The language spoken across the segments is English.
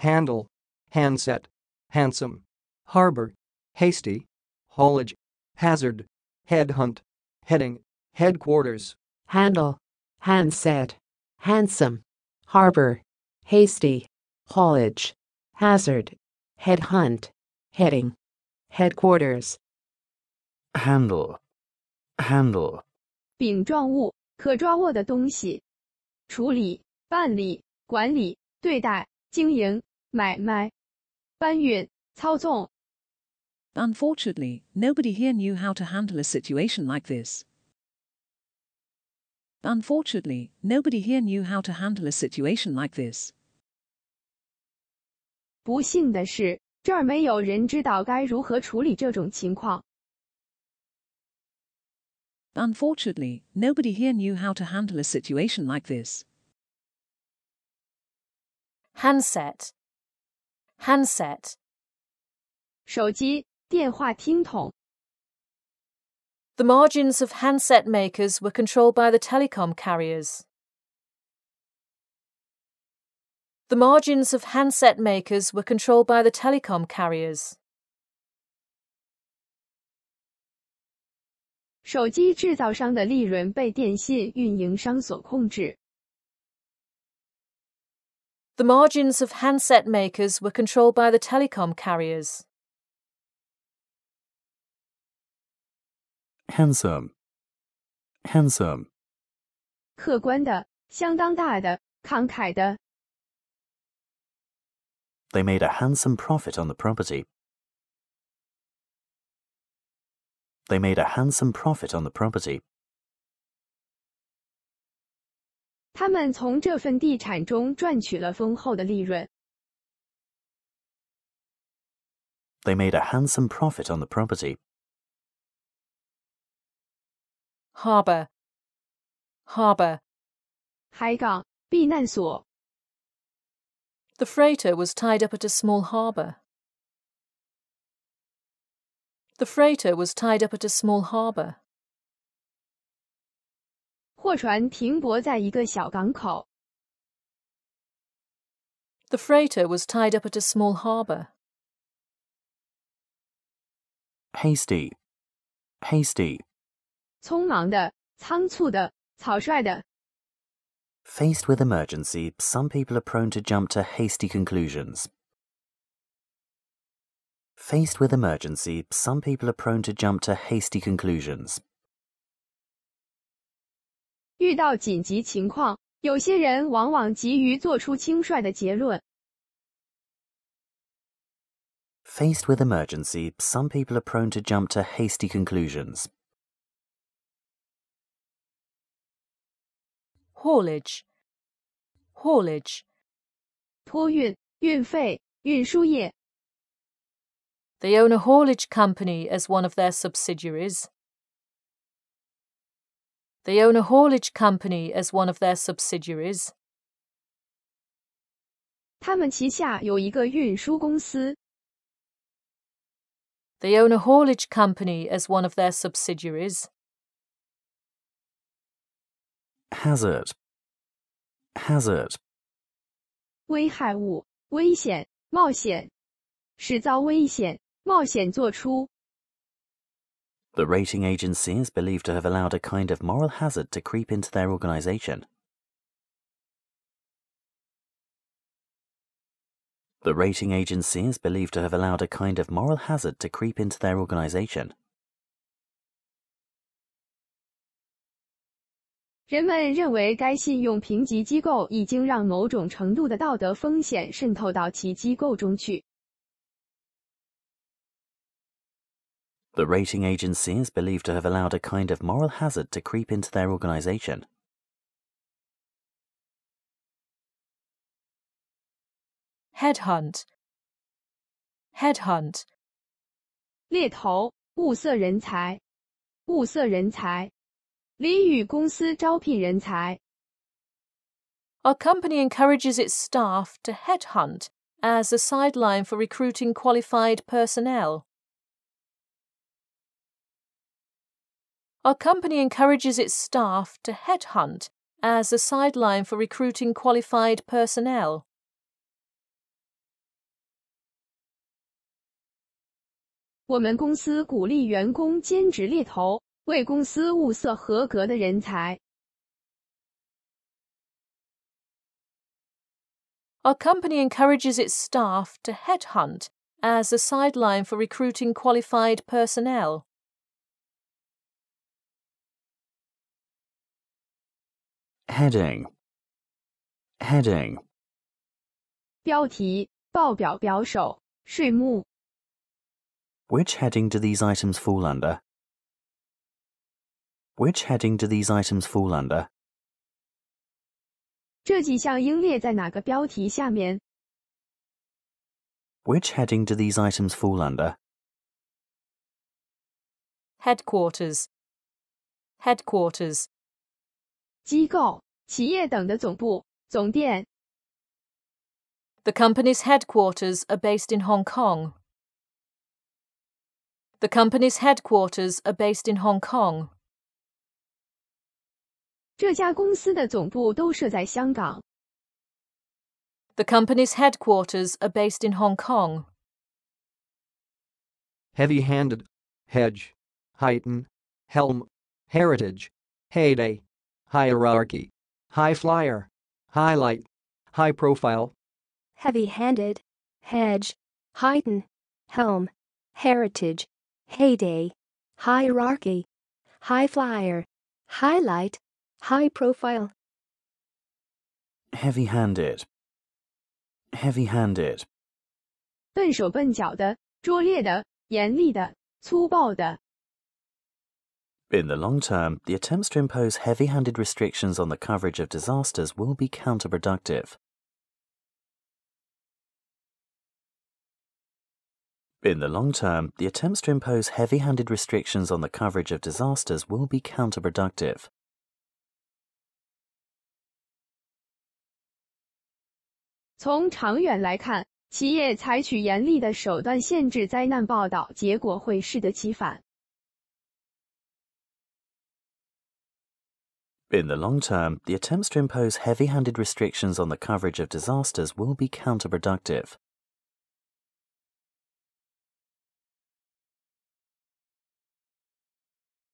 handle, handset, handsome, harbor, hasty, haulage, hazard, headhunt, heading, headquarters, handle, handset, handsome, harbor, hasty, haulage, hazard, headhunt, heading, headquarters, handle, handle, 柄状物，可抓握的东西。处理、办理、管理、对待、经营、 买卖、搬运、操纵。 Unfortunately, nobody here knew how to handle a situation like this. Unfortunately, nobody here knew how to handle a situation like this. 不幸的是，这儿没有人知道该如何处理这种情况。 Unfortunately, nobody here knew how to handle a situation like this. handset, handset, 手机、电话听筒。 The margins of handset makers were controlled by the telecom carriers. The margins of handset makers were controlled by the telecom carriers. 手机制造商的利润被电信运营商所控制。 The margins of handset makers were controlled by the telecom carriers. handsome, handsome, 客观的、相当大的、慷慨的。 they made a handsome profit on the property. They made a handsome profit on the property. 他们从这份地产中赚取了丰厚的利润。 They made a handsome profit on the property. Harbour, harbour. 海港、避难所。 The freighter was tied up at a small harbour. The freighter was tied up at a small harbour. 货船停泊在一个小港口。 The freighter was tied up at a small harbour. Hasty, hasty, 匆忙的、仓促的、草率的。 Faced with emergency, some people are prone to jump to hasty conclusions. Faced with emergency, some people are prone to jump to hasty conclusions. 遇到紧急情况，有些人往往急于做出轻率的结论。 Faced with emergency, some people are prone to jump to hasty conclusions. Haulage, haulage. 托运、运费、运输业。 They own a haulage company as one of their subsidiaries. They own a haulage company as one of their subsidiaries. 他们旗下有一个运输公司。 They own a haulage company as one of their subsidiaries. Hazard, hazard, 危害物、危险、冒险，使遭危险、冒险做出。 The rating agency is believed to have allowed a kind of moral hazard to creep into their organization. The rating agency is believed to have allowed a kind of moral hazard to creep into their organization. 人们认为该信用评级机构已经让某种程度的道德风险渗透到其机构中去。 The rating agency is believed to have allowed a kind of moral hazard to creep into their organization. Headhunt, headhunt. 猎头、物色人才、物色人才，俚语公司招聘人才。 Our company encourages its staff to headhunt as a sideline for recruiting qualified personnel. our company encourages its staff to headhunt as a sideline for recruiting qualified personnel. Our company encourages its staff to headhunt as a sideline for recruiting qualified personnel. Heading. Heading. 标题、报表表首、税目、 Which heading do these items fall under? Which heading do these items fall under? 这几项应列在哪个标题下面？ Which heading do these items fall under? Headquarters. Headquarters. 机构、企业等的总部、总店。 The company's headquarters are based in Hong Kong. The company's headquarters are based in Hong Kong. 这家公司的总部都设在香港。 The company's headquarters are based in Hong Kong. heavy handed, hedge, heighten, helm, heritage, heyday, hierarchy, high flyer, highlight, high profile, heavy handed, hedge, heighten, helm, heritage, heyday, hierarchy, high flyer, highlight, high profile. Heavy handed. Heavy handed. 笨手笨脚的、拙劣的、严厉的、粗暴的。 In the long term, the attempts to impose heavy handed restrictions on the coverage of disasters will be counterproductive. In the long term, the attempts to impose heavy handed restrictions on the coverage of disasters will be counterproductive. In the long term, the attempts to impose heavy handed restrictions on the coverage of disasters will be counterproductive.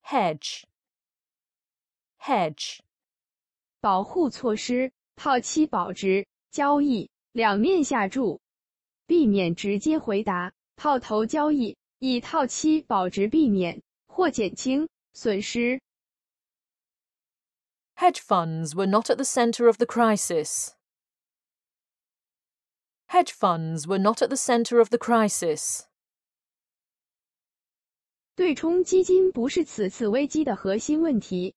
Hedge. Hedge. 保护措施、套期保值、交易、两面下注，避免直接回答套头交易，以套期保值避免或减轻损失。 Hedge funds were not at the centre of the crisis. Hedge funds were not at the centre of the crisis. 对冲基金不是此次危机的核心问题。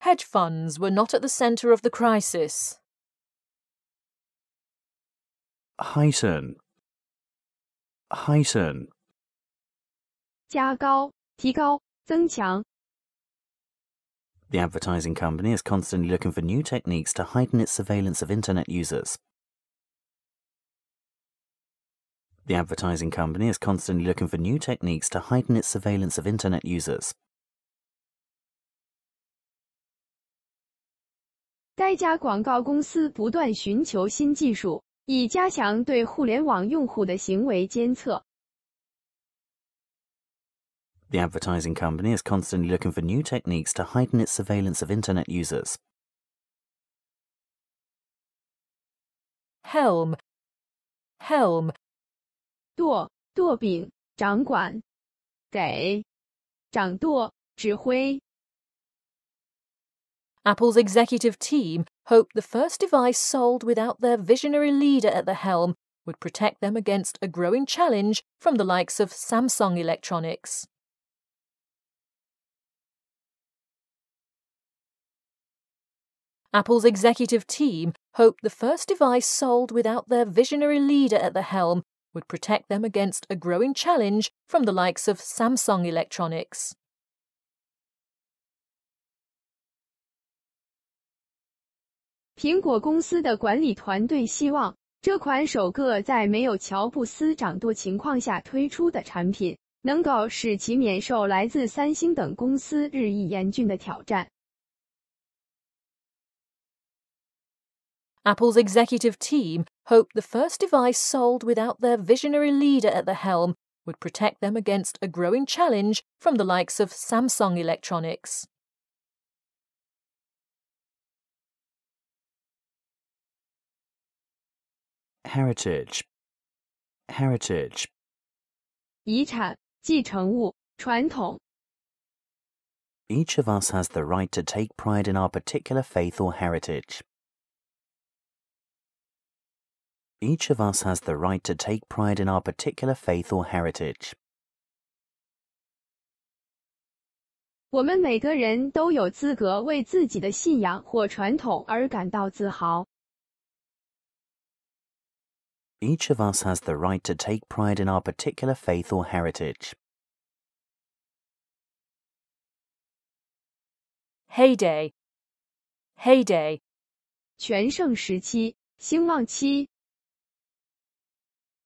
Hedge funds were not at the centre of the crisis. Heighten. Heighten. 加高、提高、增强。 The advertising company is constantly looking for new techniques to heighten its surveillance of Internet users. The advertising company is constantly looking for new techniques to heighten its surveillance of Internet users. 该家广告公司不断寻求新技术，以加强对互联网用户的行为监测。 The advertising company is constantly looking for new techniques to heighten its surveillance of Internet users. Helm. Helm. 舵、舵柄、掌管、给、掌舵、指挥。 Apple's executive team hoped the first device sold without their visionary leader at the helm would protect them against a growing challenge from the likes of Samsung Electronics. Apple's executive team hoped the first device sold without their visionary leader at the helm would protect them against a growing challenge from the likes of Samsung Electronics. 苹果公司的管理团队希望这款首个在没有乔布斯掌舵情况下推出的产品，能够使其免受来自三星等公司日益严峻的挑战。 Apple's executive team hoped the first device sold without their visionary leader at the helm would protect them against a growing challenge from the likes of Samsung Electronics. Heritage. Heritage. 遗产、继承物、传统。 Each of us has the right to take pride in our particular faith or heritage. Each of us has the right to take pride in our particular faith or heritage. 我们每个人都有资格为自己的信仰或传统而感到自豪。 Each of us has the right to take pride in our particular faith or heritage. Heyday. Heyday. 全盛时期、兴旺期。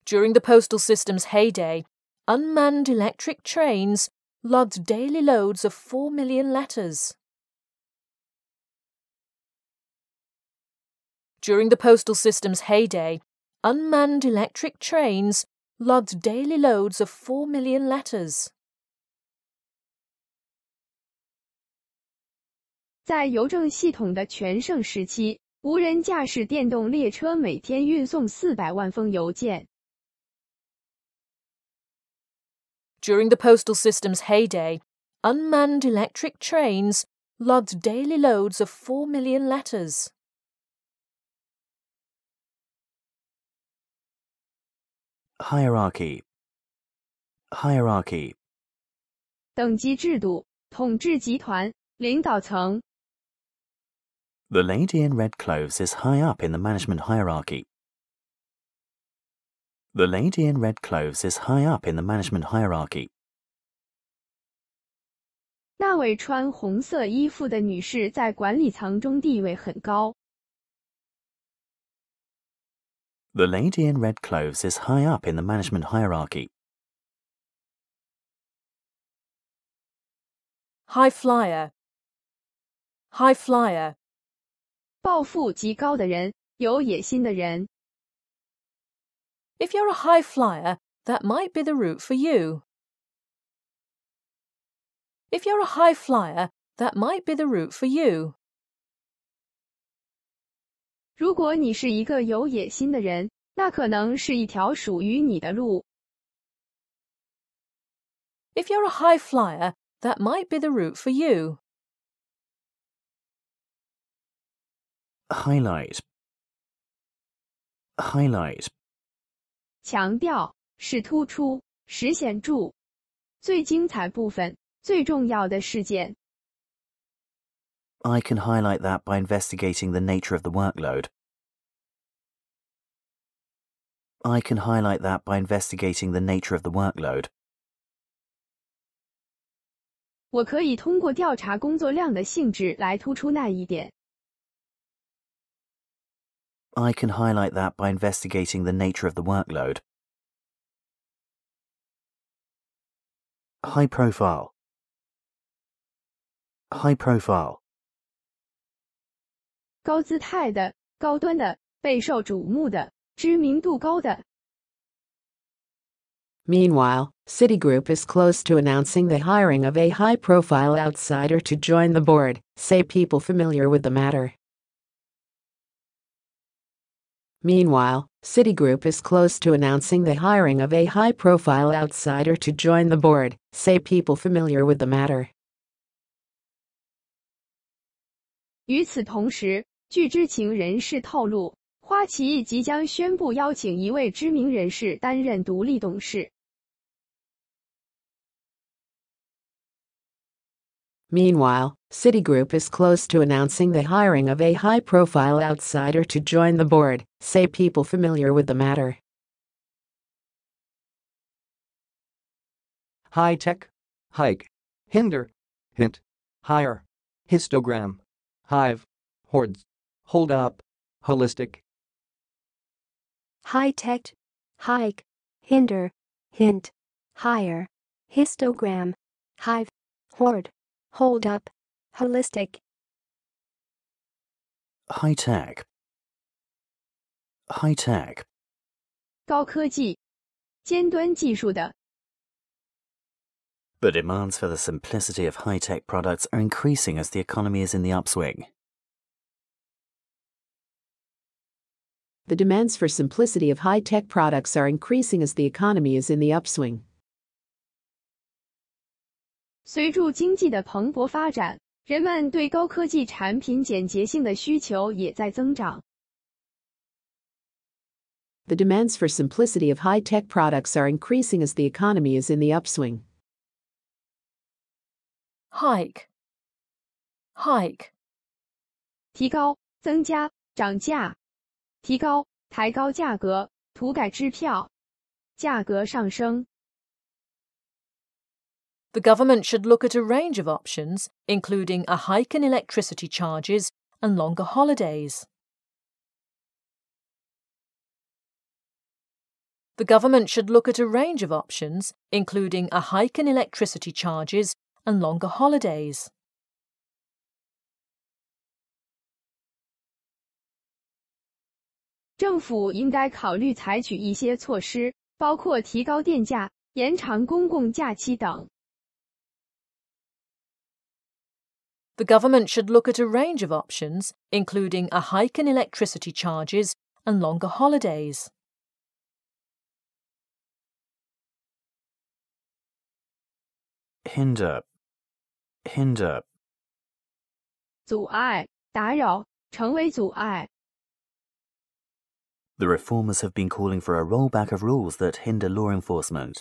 During the postal system's heyday, unmanned electric trains lugged daily loads of 4 million letters. During the postal system's heyday, unmanned electric trains lugged daily loads of 4 million letters. 在邮政系统的全盛时期，无人驾驶电动列车每天运送四百万封邮件。 During the postal system's heyday, unmanned electric trains lugged daily loads of 4 million letters. Hierarchy. Hierarchy. 等级制度、统治集团、领导层。 The lady in red clothes is high up in the management hierarchy. The lady in red clothes is high up in the management hierarchy. 那位穿红色衣服的女士在管理层中地位很高。 The lady in red clothes is high up in the management hierarchy. High flyer. High flyer. 抱负极高的人，有野心的人。 If you're a high flyer, that might be the route for you. If you're a high flyer, that might be the route for you. 如果你是一个有野心的人，那可能是一条属于你的路。 If you're a high flyer, that might be the route for you. Highlight. Highlight. 强调是突出、使显着、最精彩部分、最重要的事件。 I can highlight that by investigating the nature of the workload. I can highlight that by investigating the nature of the workload. 我可以通过调查工作量的性质来突出那一点。 I can highlight that by investigating the nature of the workload. High profile. High profile. 高姿态的、高端的、备受瞩目的、知名度高的。 Meanwhile, Citigroup is close to announcing the hiring of a high profile outsider to join the board, say people familiar with the matter. Meanwhile, Citigroup is close to announcing the hiring of a high profile outsider to join the board, say people familiar with the matter. 与此同时，据知情人士透露，花旗即将宣布邀请一位知名人士担任独立董事。 Meanwhile, Citigroup is close to announcing the hiring of a high profile outsider to join the board, say people familiar with the matter. High tech, hike, hinder, hint, higher, histogram, hive, hoards, hold up, holistic. high tech, hike, hinder, hint, higher, histogram, hive, hoard, hold up, holistic. High tech. high tech, 高科技、尖端技术的。 The demands for the simplicity of high tech products are increasing as the economy is in the upswing. The demands for simplicity of high tech products are increasing as the economy is in the upswing. 随着经济的蓬勃发展，人们对高科技产品简洁性的需求也在增长。The demands for simplicity of high tech products are increasing as the economy is in the upswing. hike, hike, 提高、增加、涨价，提高、抬高价格、涂改支票，价格上升。The government should look at a range of options, including a hike in electricity charges and longer holidays. The government should look at a range of options, including a hike in electricity charges and longer holidays. The government should look at a range of options, including a hike in electricity charges and longer holidays. Hinder, hinder, 阻碍、打扰，成为阻碍。 The reformers have been calling for a rollback of rules that hinder law enforcement.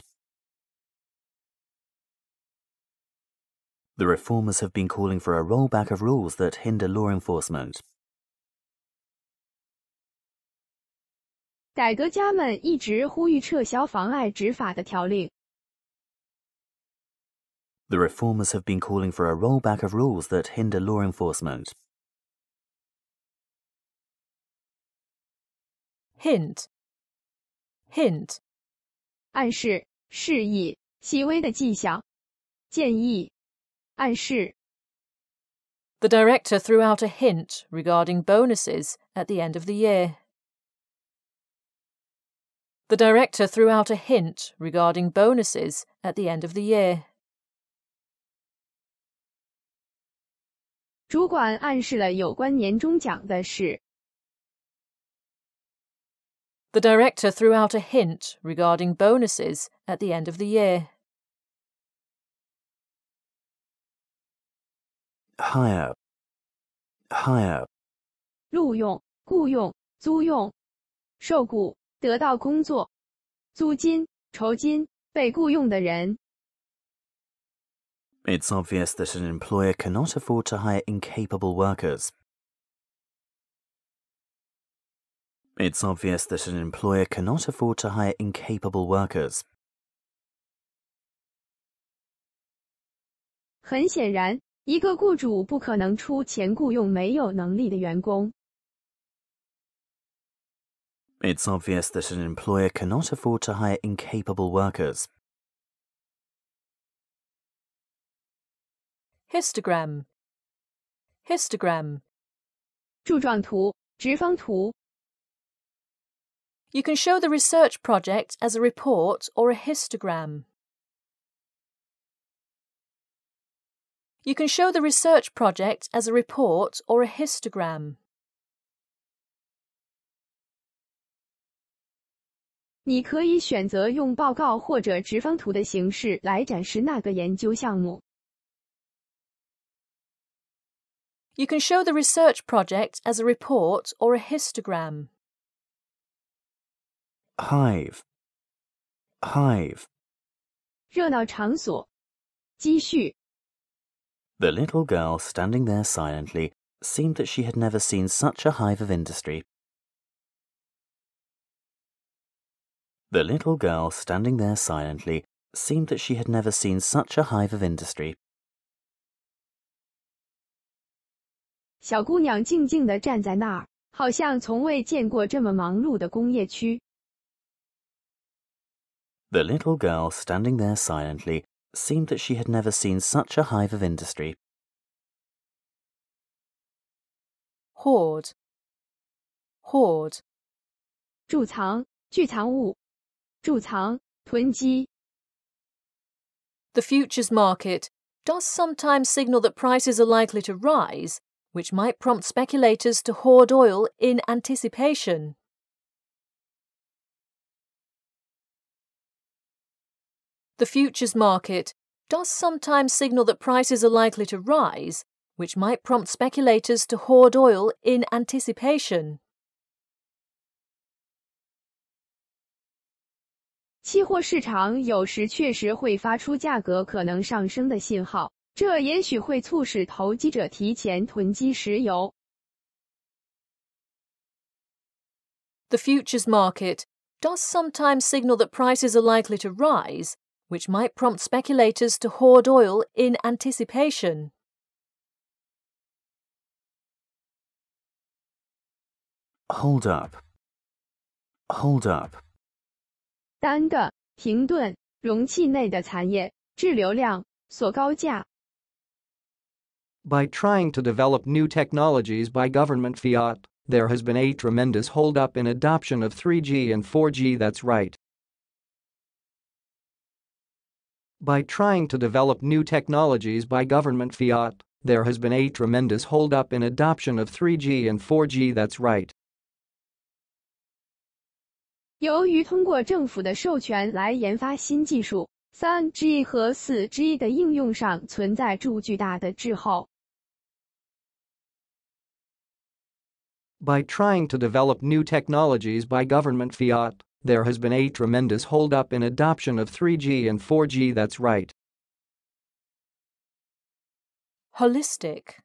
The reformers have been calling for a rollback of rules that hinder law enforcement. 改革家们一直呼吁撤销妨碍执法的条令。 The reformers have been calling for a rollback of rules that hinder law enforcement. Hint, hint, 暗示、示意、细微的迹象、建议、 暗示。 The director threw out a hint regarding bonuses at the end of the year. The director threw out a hint regarding bonuses at the end of the year. 主管暗示了有关年终奖的事。 The director threw out a hint regarding bonuses at the end of the year. Hire, hire, 录用、雇佣、租用、受雇、得到工作、租金、酬金、被雇佣的人。 It's obvious that an employer cannot afford to hire incapable workers. It's obvious that an employer cannot afford to hire incapable workers. 很显然， 一个雇主不可能出钱雇佣没有能力的员工。 It's obvious that an employer cannot afford to hire incapable workers. Histogram, histogram. 柱状图、直方图。 You can show the research project as a report or a histogram. You can show the research project as a report or a histogram. 你可以选择用报告或者直方图的形式来展示那个研究项目。 You can show the research project as a report or a histogram. Hive, hive. 热闹场所。积蓄。 The little girl standing there silently seemed that she had never seen such a hive of industry. The little girl standing there silently seemed that she had never seen such a hive of industry. 小姑娘静静地站在那儿，好像从未见过这么忙碌的工业区。 The little girl standing there silently seemed that she had never seen such a hive of industry. Hoard, hoard. 贮藏、聚藏物、贮藏、囤积。 The futures market does sometimes signal that prices are likely to rise, which might prompt speculators to hoard oil in anticipation. The futures market does sometimes signal that prices are likely to rise, which might prompt speculators to hoard oil in anticipation. 期货市场有时确实会发出价格可能上升的信号，这也许会促使投机者提前囤积石油。 The futures market does sometimes signal that prices are likely to rise, which might prompt speculators to hoard oil in anticipation. ，hold up。hold up。单个、停顿、容器内的残液、滞留量、锁高价。 By trying to develop new technologies by government fiat, there has been a tremendous holdup in adoption of 3G and 4G that's right. By trying to develop new technologies by government fiat, there has been a tremendous holdup in adoption of 3G and 4G that's right. 由于通过政府的授权来研发新技术，三 G 和四 G 的应用上存在着巨大的滞后。 By trying to develop new technologies by government fiat, there has been a tremendous holdup in adoption of 3G and 4G that's right. Holistic.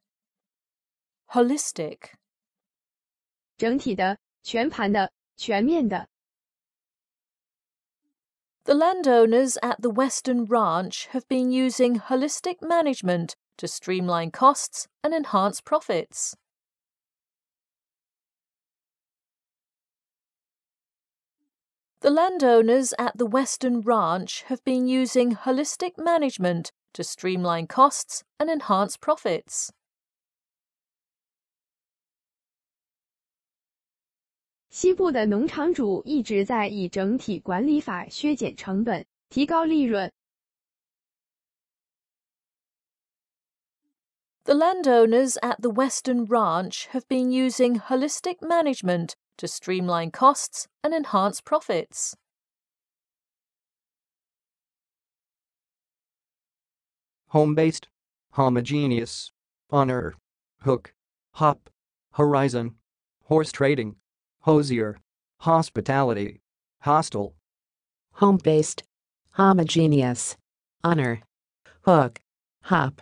Holistic. 整体的、全盘的、全面的。 The landowners at the Western Ranch have been using holistic management to streamline costs and enhance profits. The landowners at the Western Ranch have been using holistic management to streamline costs and enhance profits. The landowners at the Western Ranch have been using holistic management to streamline costs and enhance profits. 'Home-based', 'homogeneous', 'honor', 'hook', 'hop', 'horizon', 'horse trading', 'hosier', 'hospitality', 'hostile'. home based, homogeneous, honor, hook, hop,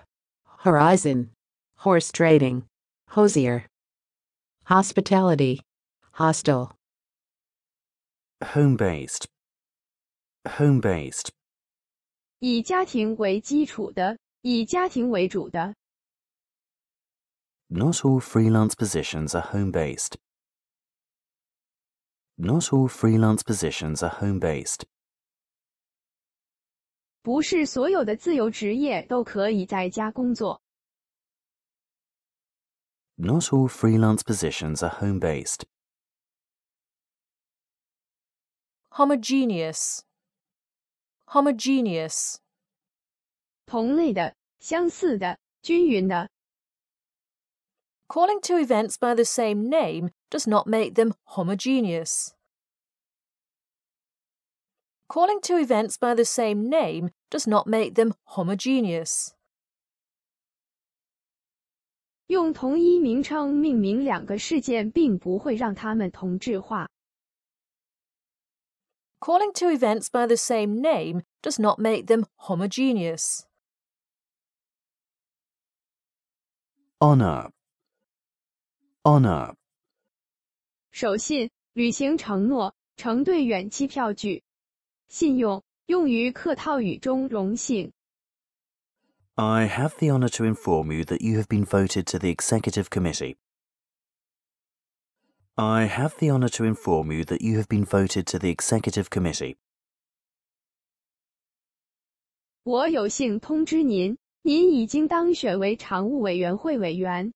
horizon, horse trading, hosier, hospitality, hostile, home based. home based. 以家庭为基础的，以家庭为主的。 Not all freelance positions are home based. Not all freelance positions are home based. 不是所有的自由职业都可以在家工作。 Not all freelance positions are home Homogeneous. Homogeneous. 同类的、相似的、均匀的。 Calling two events by the same name does not make them homogeneous. Calling two events by the same name does not make them homogeneous. 用同一名称命名两个事件，并不会让它们同质化。 Calling two events by the same name does not make them homogeneous. Honor. Honor. 守信、履行承诺、承兑远期票据。信用用于客套语中，荣幸。 I have the honour to inform you that you have been voted to the Executive Committee. I have the honour to inform you that you have been voted to the Executive Committee. 我有幸通知您，您已经当选为常务委员会委员。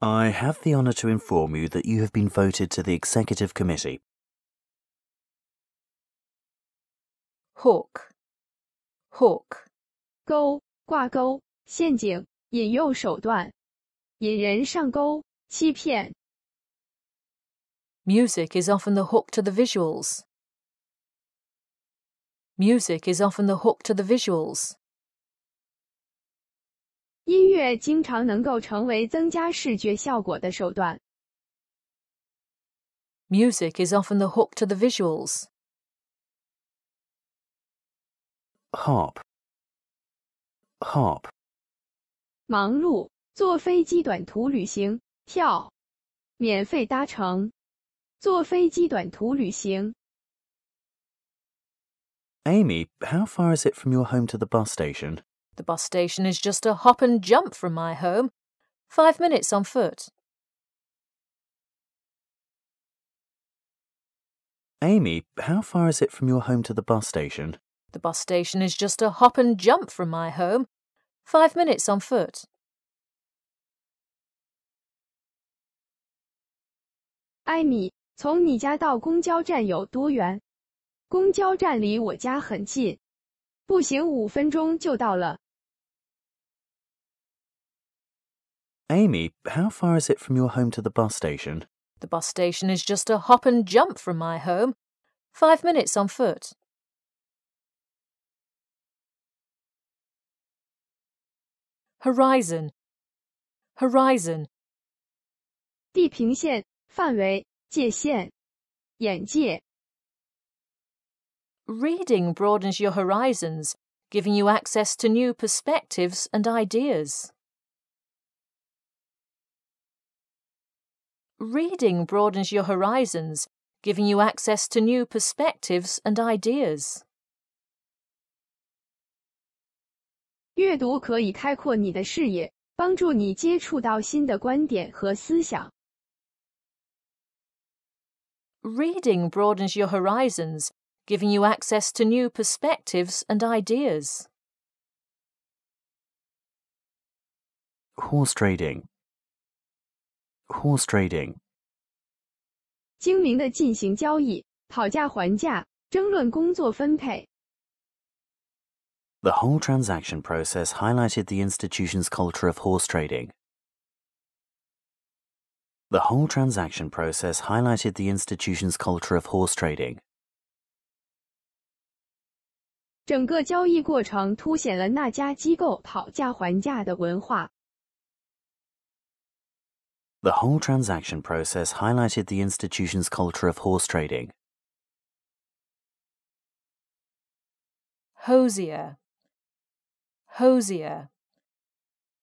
I have the honour to inform you that you have been voted to the Executive Committee. Hook. Hook. 钩、挂钩、陷阱、引诱手段， 引人上钩、欺骗。 Music is often the hook to the visuals. Music is often the hook to the visuals. 音乐经常能够成为增加视觉效果的手段。 Music is often the hook to the visuals. Hop. Hop. 忙碌， 坐飞机短途旅行，跳，免费搭乘，坐飞机短途旅行。 Amy, how far is it from your home to the bus station? The bus station is just a hop and jump from my home. Five minutes on foot. Amy, how far is it from your home to the bus station? The bus station is just a hop and jump from my home. Five minutes on foot. 艾米，从你家到公交站有多远？公交站离我家很近，步行五分钟就到了。 Amy, how far is it from your home to the bus station? The bus station is just a hop and jump from my home. Five minutes on foot. 'Horizon. Horizon. 地平线、 范围、界限、眼界。 Reading broadens your horizons, giving you access to new perspectives and ideas. Reading broadens your horizons, giving you access to new perspectives and ideas. 阅读可以开阔你的视野，帮助你接触到新的观点和思想。 Reading broadens your horizons, giving you access to new perspectives and ideas. Horse trading. Horse trading. 精明的进行交易，讨价还价，争论工作分配。 The whole transaction process highlighted the institution's culture of horse trading. The whole transaction process highlighted the institution's culture of horse trading. 整个交易过程凸显了那家机构讨价还价的文化。 The whole transaction process highlighted the institution's culture of horse trading. Hosier. Hosier.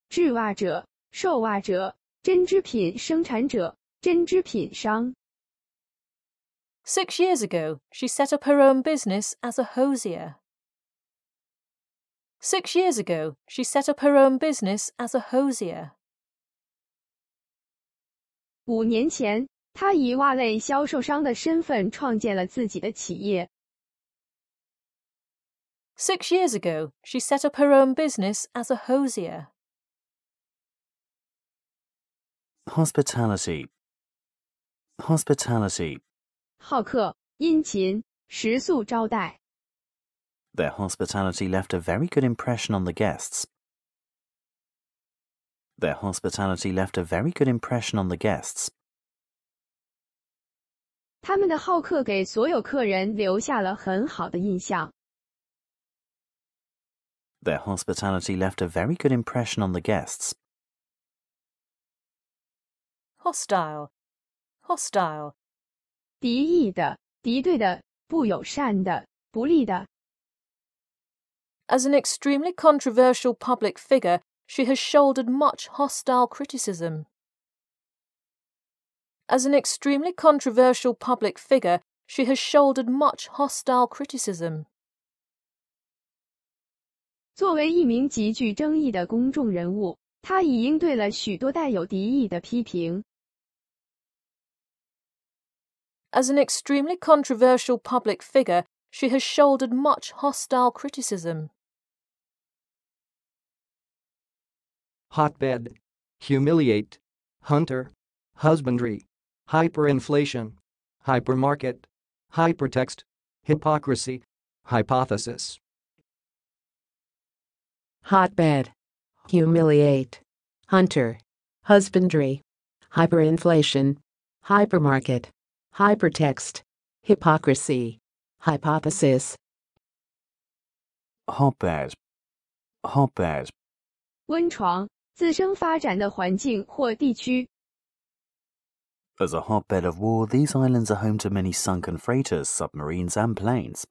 制袜者、售袜者、 针织品生产者、针织品商。 Six years ago, she set up her own business as a hosier. Six years ago, she set up her own business as a hosier. 五年前，他以袜类销售商的身份创建了自己的企业。 Six years ago, she set up her own business as a hosier. Hospitality. Hospitality. 好客、殷勤、食宿招待。 Their hospitality left a very good impression on the guests. Their hospitality left a very good impression on the guests. 他们的好客给所有客人留下了很好的印象。 Their hospitality left a very good impression on the guests. Hostile. Hostile. 敌意的、敌对的、不友善的、不利的。 As an extremely controversial public figure, she has shouldered much hostile criticism. As an extremely controversial public figure, she has shouldered much hostile criticism. 作为一名极具争议的公众人物，他已应对了许多带有敌意的批评。 As an extremely controversial public figure, she has shouldered much hostile criticism. hotbed, humiliate, hunter, husbandry, hyperinflation, hypermarket, hypertext, hypocrisy, hypothesis. hotbed, humiliate, hunter, husbandry, hyperinflation, hypermarket, hypertext, hypocrisy, hypothesis, hotbed, hotbed, 温床，自生发展的环境或地区。 As a hotbed of war, these islands are home to many sunken freighters, submarines, and planes.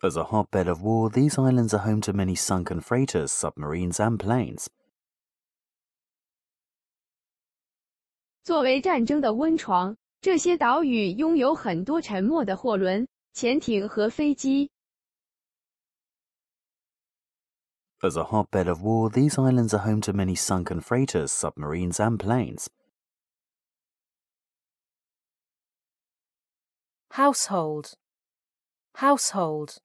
As a hotbed of war, these islands are home to many sunken freighters, submarines, and planes. 作为战争的温床，这些岛屿拥有很多沉没的货轮、潜艇和飞机。 As a hotbed of war, these islands are home to many sunken freighters, submarines, and planes. Household. Household.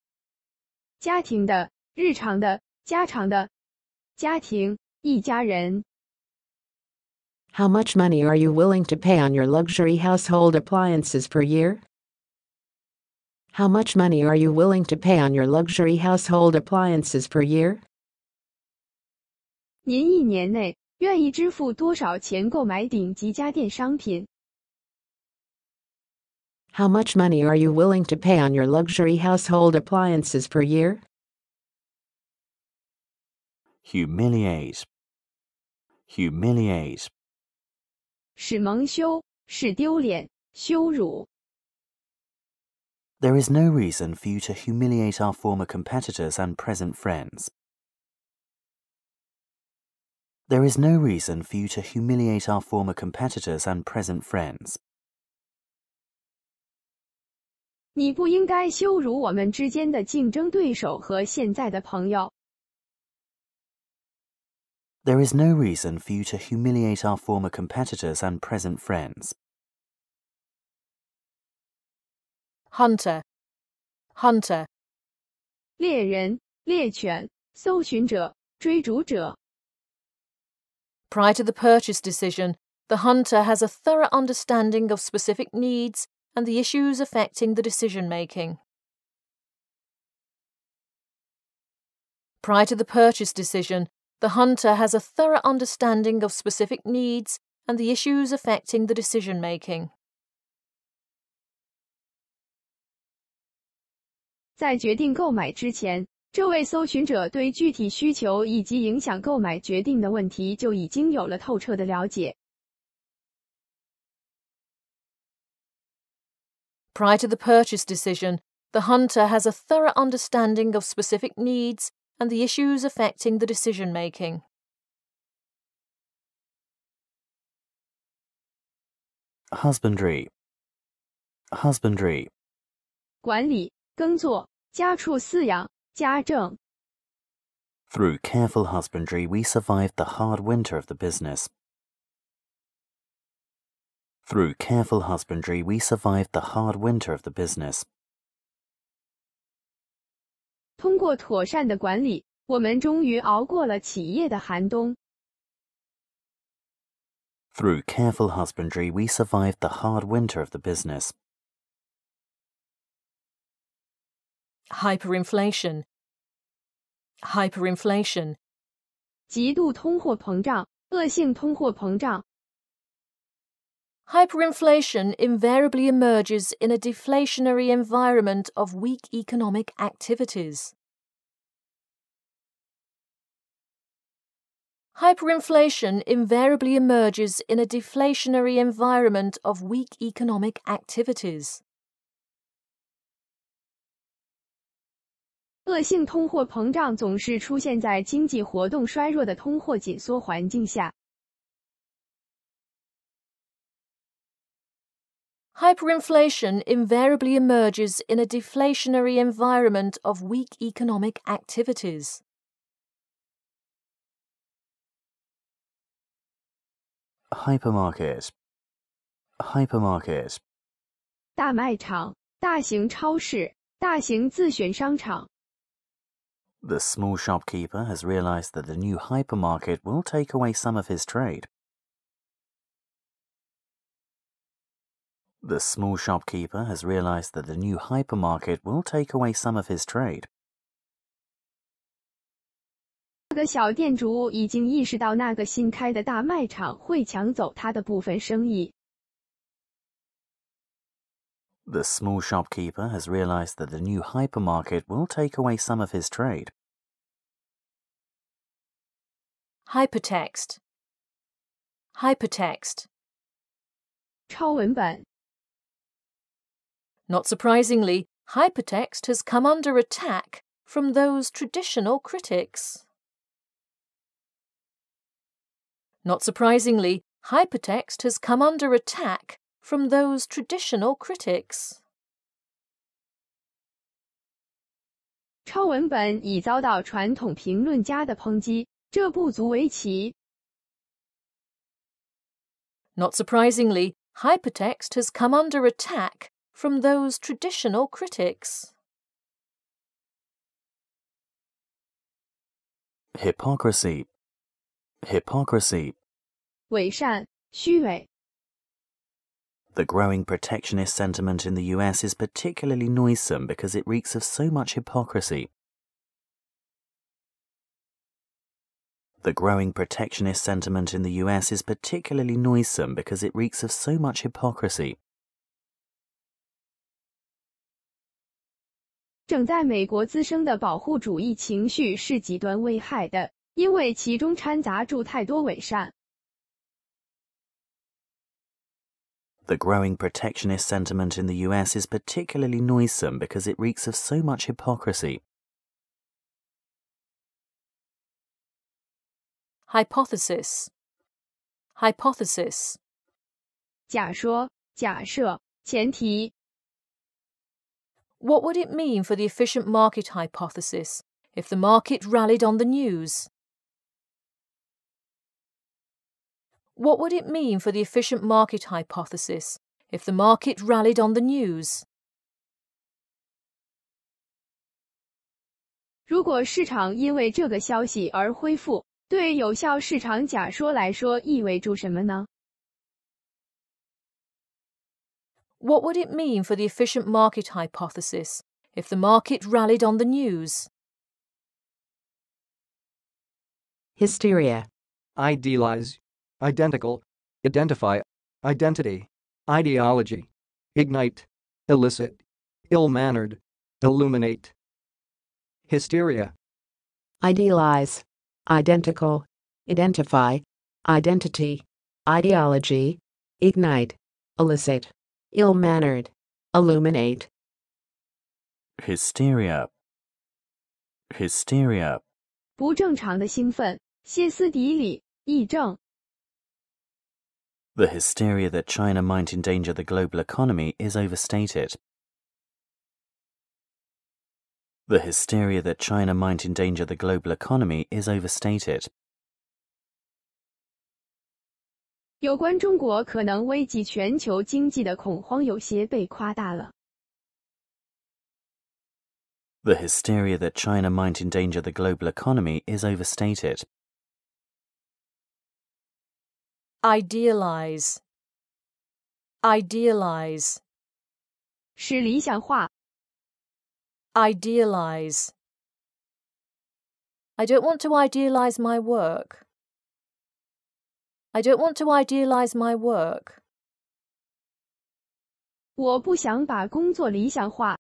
家庭的、日常的、家常的。家庭，一家人。 How much money are you willing to pay on your luxury household appliances per year? How much money are you willing to pay on your luxury household appliances per year? 您一年内愿意支付多少钱购买顶级家电商品？ How much money are you willing to pay on your luxury household appliances per year? Humiliate. Humiliate. 使蒙羞，使丢脸，羞辱。 There is no reason for you to humiliate our former competitors and present friends. There is no reason for you to humiliate our former competitors and present friends. 你不应该羞辱我们之间的竞争对手和现在的朋友。 There is no reason for you to humiliate our former competitors and present friends. Hunter. Hunter. 猎人、猎犬、搜寻者、追逐者。 Prior to the purchase decision, the hunter has a thorough understanding of specific needs and the issues affecting the decision making. Prior to the purchase decision, the hunter has a thorough understanding of specific needs and the issues affecting the decision making. 在决定购买之前，这位搜寻者对具体需求以及影响购买决定的问题就已经有了透彻的了解。 Prior to the purchase decision, the hunter has a thorough understanding of specific needs and the issues affecting the decision making. Husbandry. Husbandry. 管理、耕作、家畜饲养、家政。 Through careful husbandry, we survived the hard winter of the business. Through careful husbandry, we survived the hard winter of the business. 通过妥善的管理，我们终于熬过了企业的寒冬。Through careful husbandry, we survived the hard winter of the business. Hyperinflation. Hyperinflation. 极度通货膨胀、恶性通货膨胀。Hyperinflation invariably emerges in a deflationary environment of weak economic activities. Hyperinflation invariably emerges in a deflationary environment of weak economic activities. 恶性通货膨胀总是出现在经济活动衰弱的通货紧缩环境下。 Hyperinflation invariably emerges in a deflationary environment of weak economic activities. Hypermarket. Hypermarket. 大卖场、大型超市、大型自选商场。 The small shopkeeper has realized that the new hypermarket will take away some of his trade. The small shopkeeper has realized that the new hypermarket will take away some of his trade. 那个小店主已经意识到那个新开的大卖场会抢走他的部分生意。The small shopkeeper has realized that the new hypermarket will take away some of his trade. Hypertext. Hypertext. 超文本 Not surprisingly, hypertext has come under attack from those traditional critics. Not surprisingly, hypertext has come under attack from those traditional critics. 超文本已遭到传统评论家的抨击，这不足为奇。 Not surprisingly, hypertext has come under attack from those traditional critics. Hypocrisy. Hypocrisy. 伪善、虚伪。 The growing protectionist sentiment in the US is particularly noisome because it reeks of so much hypocrisy. The growing protectionist sentiment in the US is particularly noisome because it reeks of so much hypocrisy. 正在美国滋生的保护主义情绪是极端危害的，因为其中掺杂住太多伪善。The growing protectionist sentiment in the US is particularly noisome because it reeks of so much hypocrisy. Hypothesis. Hypothesis. 假说、假设、前提。What would it mean for the efficient market hypothesis if the market rallied on the news? What would it mean for the efficient market hypothesis if the market rallied on the news? 如果市场因为这个消息而恢复，对有效市场假说来说意味着什么呢？ What would it mean for the efficient market hypothesis if the market rallied on the news? Hysteria. Idealize. Identical. Identify. Identity. Ideology. Ignite. Illicit. Ill-mannered. Illuminate. Hysteria. Idealize. Identical. Identify. Identity. Ideology. Ignite. Illicit Ill mannered. Illuminate. Hysteria. Hysteria. 不正常的兴奋、歇斯底里、癔症。 The hysteria that China might endanger the global economy is overstated. The hysteria that China might endanger the global economy is overstated. 有关中国可能危及全球经济的恐慌有些被夸大了。 The hysteria that China might endanger the global economy is overstated. Idealize. Idealize. 使理想化， Idealize. I don't want to idealize my work. I don't want to idealize my work. 我不想把工作理想化，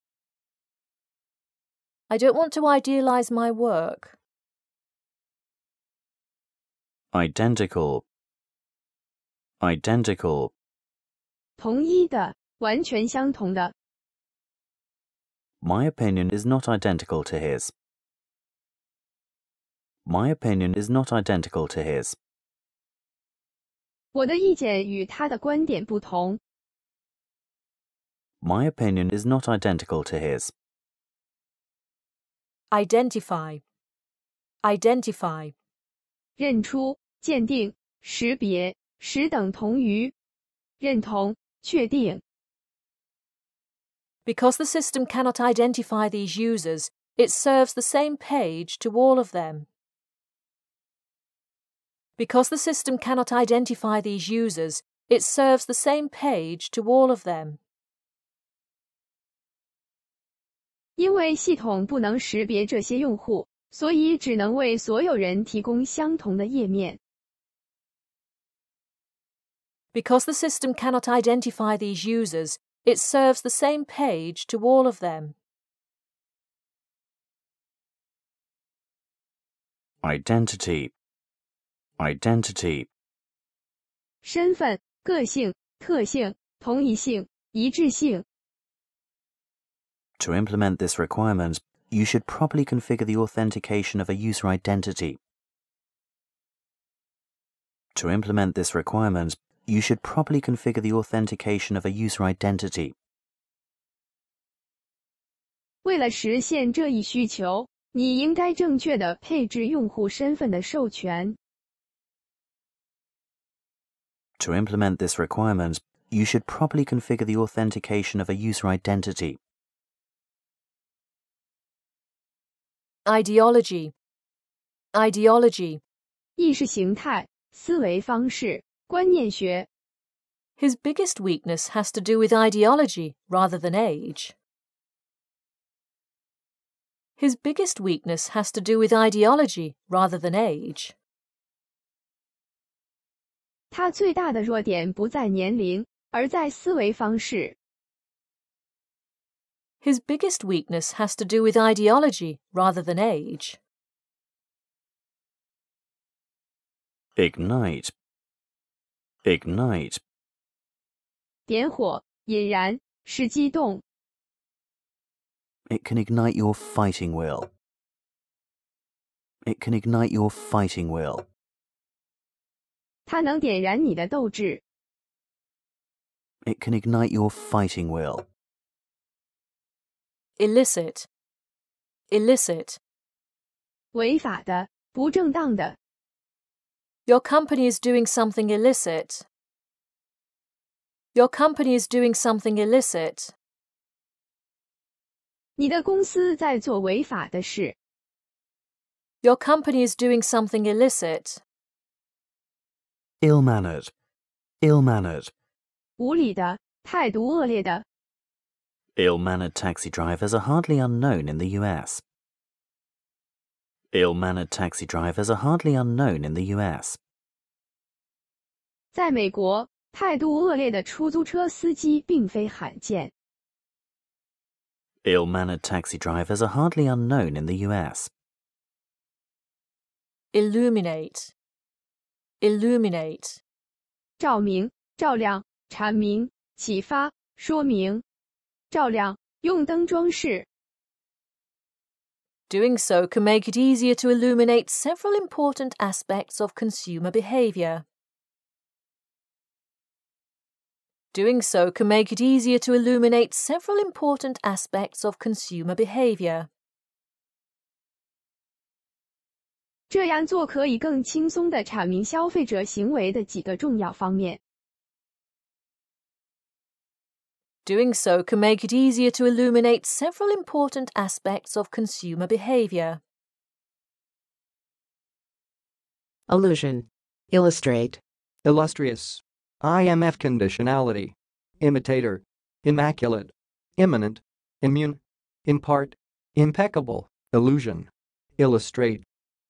I don't want to idealize my work. Identical. Identical. 同一的，完全相同的。 My opinion is not identical to his. My opinion is not identical to his. 我的意见与他的观点不同。 My opinion is not identical to his. Identify. Identify. 认出、鉴定、识别，使等同于认同、确定。 Because the system cannot identify these users, it serves the same page to all of them. Because the system cannot identify these users, it serves the same page to all of them. 因为系统不能识别这些用户，所以只能为所有人提供相同的页面。Because the system cannot identify these users, it serves the same page to all of them. Identity. Identity. 身份、个性、特性、同一性、一致性。 To implement this requirement, you should properly configure the authentication of a user identity. To implement this requirement, you should properly configure the authentication of a user identity. 为了实现这一需求，你应该正确的配置用户身份的授权。 To implement this requirement, you should properly configure the authentication of a user identity. Ideology. Ideology. 意识形态、思维方式、观念学。 His biggest weakness has to do with ideology rather than age. His biggest weakness has to do with ideology rather than age. 他最大的弱点不在年龄，而在思维方式。 His biggest weakness has to do with ideology rather than age. Ignite. Ignite. 点火、引燃、使激动。 It can ignite your fighting will. It can ignite your fighting will. 它能点燃你的斗志。 It can ignite your fighting will. Illicit. Illicit. 违法的、不正当的。 Your company is doing something illicit. Your company is doing something illicit. 你的公司在做违法的事。 Your company is doing something illicit. Ill mannered. Ill mannered. 无理的、态度恶劣的。 Ill mannered taxi drivers are hardly unknown in the US. Ill mannered taxi drivers are hardly unknown in the US. 在美国，态度恶劣的出租车司机并非罕见。 Ill mannered taxi drivers are hardly unknown in the US. Illuminate. Illuminate. 照明、照亮、阐明、启发、说明。照亮，用灯装饰。 Doing so can make it easier to illuminate several important aspects of consumer behavior. Doing so can make it easier to illuminate several important aspects of consumer behavior. 这样做可以更轻松地阐明消费者行为的几个重要方面。Doing so can make it easier to illuminate several important aspects of consumer behavior. Illusion. Illustrate. Illustrious. IMF conditionality. Imitator. Immaculate. Imminent. Immune. Impart. Impeccable. Illusion. Illustrate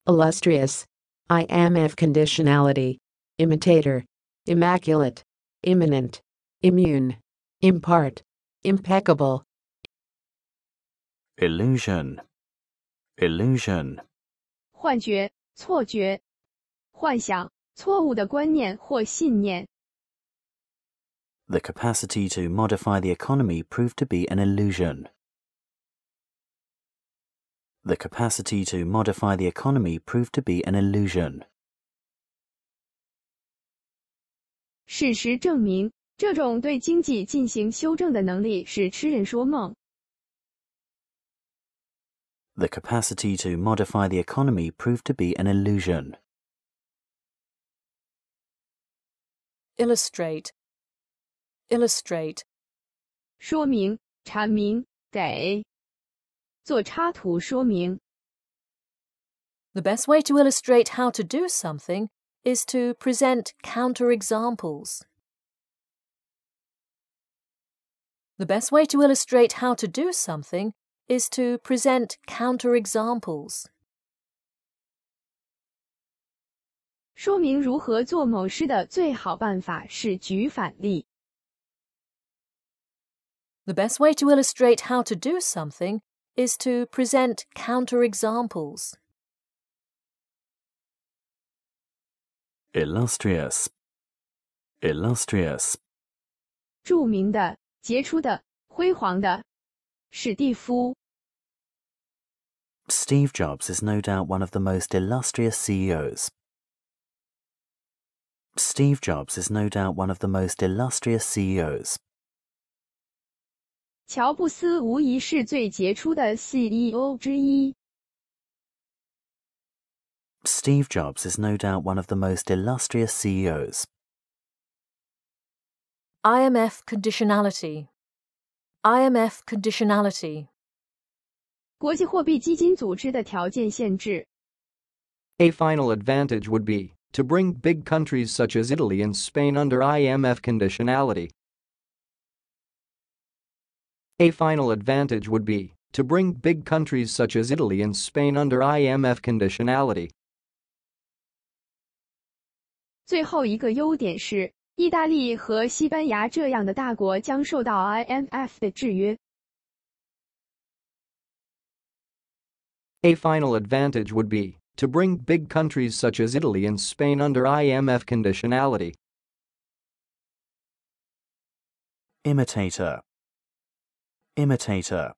illustrious. IMF conditionality. Imitator. Immaculate. Imminent. Immune. Impart. Impeccable. Illusion. Illusion. 幻觉、错觉、幻想、错误的观念或信念。The capacity to modify the economy proved to be an illusion The capacity to modify the economy proved to be an illusion. 事实证明，这种对经济进行修正的能力是痴人说梦。 The capacity to modify the economy proved to be an illusion. Illustrate. Illustrate. 说明、阐明、给。 做插图说明。 The best way to illustrate how to do something is to present counterexamples. The best way to illustrate how to do something is to present counterexamples. 说明如何做某事的最好办法是举反例。 The best way to illustrate how to do something is to present counterexamples. Illustrious. Illustrious. 着名的、杰出的、辉煌的，史蒂夫。 Steve Jobs is no doubt one of the most illustrious CEOs. Steve Jobs is no doubt one of the most illustrious E CEOs. 乔布斯无疑是最杰出的 CEO 之一。 Steve Jobs is no doubt one of the most illustrious E CEOs. IMF conditionality. IMF conditionality. 国际货币基金组织的条件限制。 A final advantage would be to bring big countries such as Italy and Spain under IMF conditionality. A final advantage would be to bring big countries such as Italy and Spain under IMF conditionality. 最后一个优点是，意大利和西班牙这样的大国将受到 IMF 的制约。 A final advantage would be to bring big countries such as Italy and Spain under IMF conditionality. Imitator. Imitator.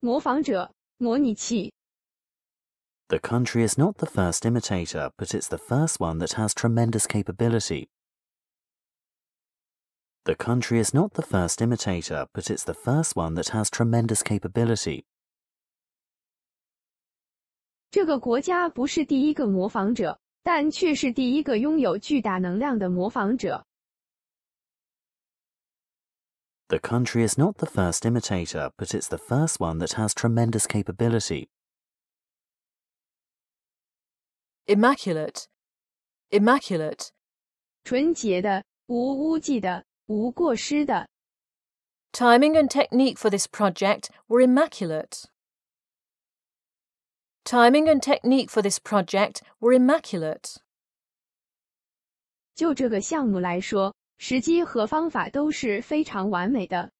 模仿者、模拟器。 The country is not the first imitator, but it's the first one that has tremendous capability. The country is not the first imitator, but it's the first one that has tremendous capability. 这个国家不是第一个模仿者，但却是第一个拥有巨大能量的模仿者。 The country is not the first imitator, but it's the first one that has tremendous capability. Immaculate. Immaculate. 纯洁的、无污迹的、无过失的。 Timing and technique for this project were immaculate. Timing and technique for this project were immaculate. 就这个项目来说， 时机和方法都是非常完美的。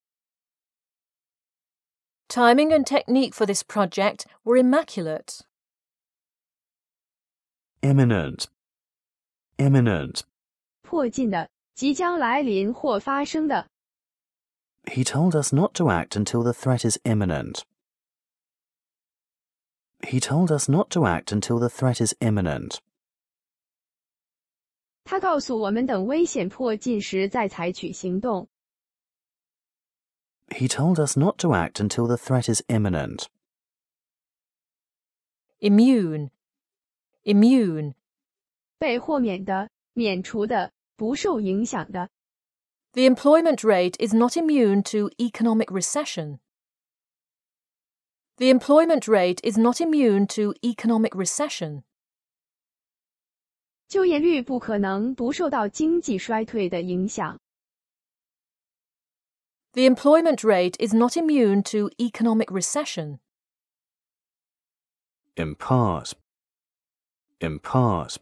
Timing and technique for this project were immaculate. Imminent. Imminent. 迫近的、即将来临或发生的。 He told us not to act until the threat is imminent. He told us not to act until the threat is imminent. 他告诉我们等危险迫近时再采取行动。 He told us not to act until the threat is imminent. Immune. Immune. 被豁免的、免除的、不受影响的。 The employment rate is not immune to economic recession. The employment rate is not immune to economic recession. 就业率不可能不受到经济衰退的影响。 The employment rate is not immune to economic recession. Impart. Impart.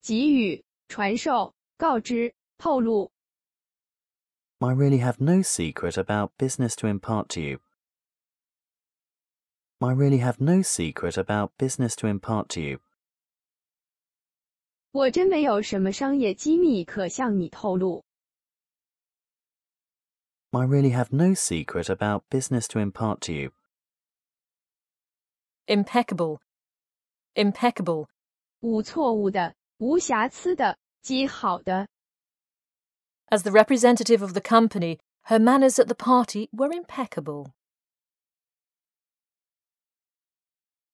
给予、传授、告知、透露。 I really have no secret about business to impart to you. I really have no secret about business to impart to you. 我真没有什么商业机密可向你透露。 I really have no secret about business to impart to you. Impeccable. Impeccable. 无错误的、无瑕疵的、极好的。 As the representative of the company, her manners at the party were impeccable.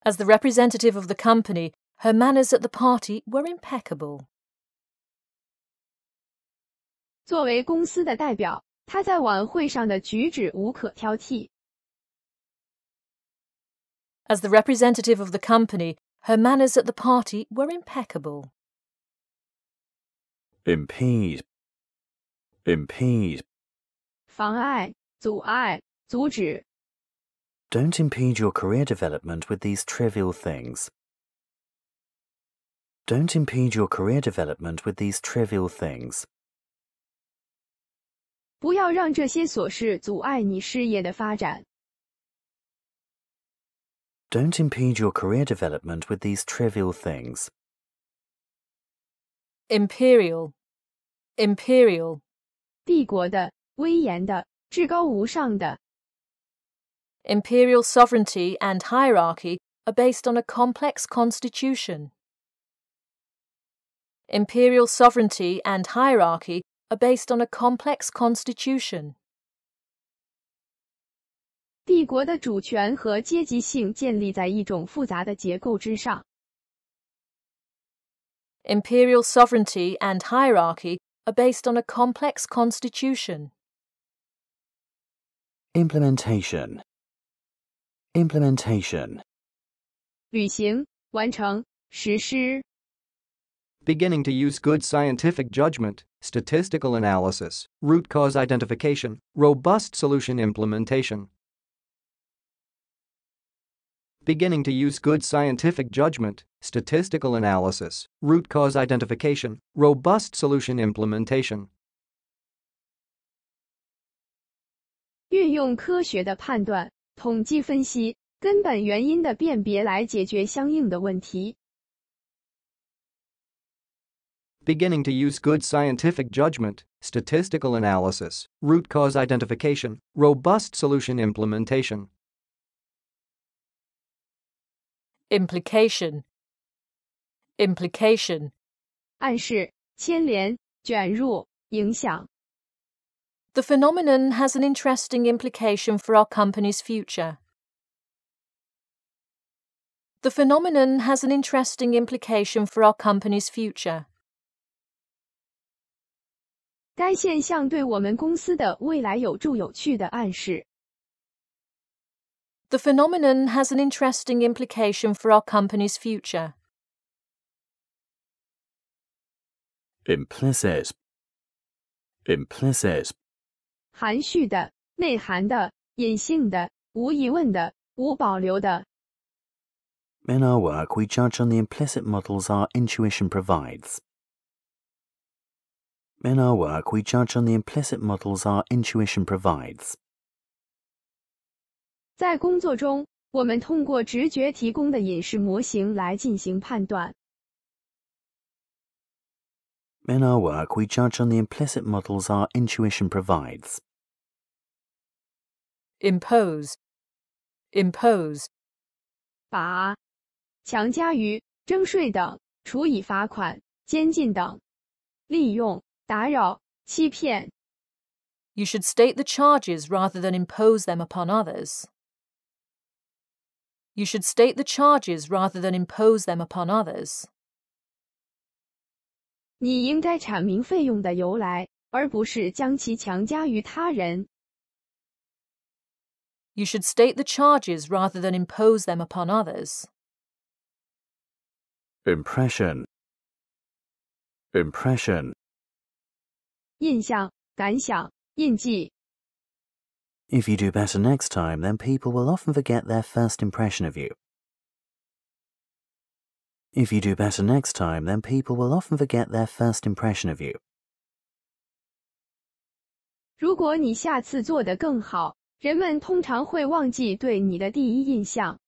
As the representative of the company, her manners at the party were impeccable. 作为公司的代表，他在晚会上的举止无可挑剔。 As the representative of the company, her manners at the party were impeccable. impede, impede. 妨碍、阻碍、阻止。 Don't impede your career development with these trivial things. Don't impede your career development with these trivial things. 不要让这些琐事阻碍你事业的发展。 Don't impede your career development with these trivial things. Imperial, imperial. 帝国的、威严的、至高无上的。 Imperial sovereignty and hierarchy are based on a complex constitution. Imperial sovereignty and hierarchy are based on a complex constitution. 帝国的主权和阶级性建立在一种复杂的结构之上。 Imperial sovereignty and hierarchy are based on a complex constitution. Implementation. Implementation. 履行、完成、实施。 Beginning to use good scientific judgment, statistical analysis, root cause identification, robust solution implementation. Beginning to use good scientific judgment, statistical analysis, root cause identification, robust solution implementation. 运用科学的判断、统计分析、根本原因的辨别来解决相应的问题。 Beginning to use good scientific judgment, statistical analysis, root cause identification, robust solution implementation. Implication, implication. 暗示、牵连、卷入、影响。 The phenomenon has an interesting implication for our company's future. The phenomenon has an interesting implication for our company's future. 该现象对我们公司的未来有助有趣的暗示。 The phenomenon has an interesting implication for our company's future. Implicit. Implicit. 含蓄的、内涵的、隐性的、无疑问的、无保留的。 In our work, we judge on the implicit models our intuition provides. In our work, we judge on the implicit models our intuition provides. 在工作中，我们通过直觉提供的隐式模型来进行判断。 In our work, we judge on the implicit models our intuition provides. Impose, impose. 把强加于征税等，处以罚款、监禁等，利用、 打扰、欺骗。 You should state the charges rather than impose them upon others. You should state the charges rather than impose them upon others. 你应该阐明费用的由来，而不是将其强加于他人。 You should state the charges rather than impose them upon others. Impression. Impression. 印象、感想、印记。 If you do better next time, then people will often forget their first impression of you. If you do better next time, then people will often forget their first impression of you. 如果你下次做得更好，人们通常会忘记对你的第一印象。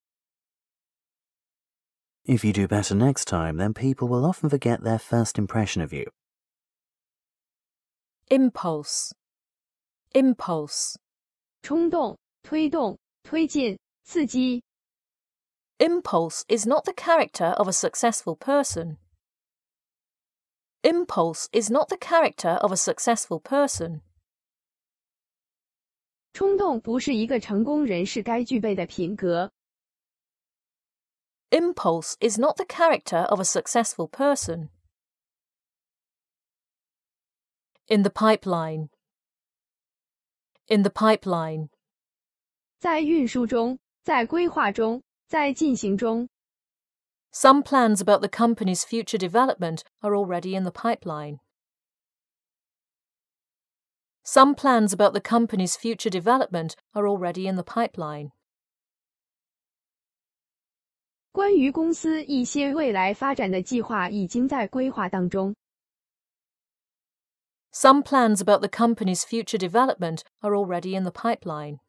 If you do better next time, then people will often forget their first impression of you. Impulse, impulse. 冲动、推动、推进、刺激。 Impulse is not the character of a successful person. Impulse is not the character of a successful person. 冲动不是一个成功人士该具备的品格。 Impulse is not the character of a successful person. In the pipeline. In the pipeline. 在运输中，在规划中， 在进行中。 Some plans about the company's future development are already in the pipeline. Some plans about the company's future development are already in the pipeline. 关于公司一些未来发展的计划已经在规划当中。 Some plans about the company's future development are already in the pipeline.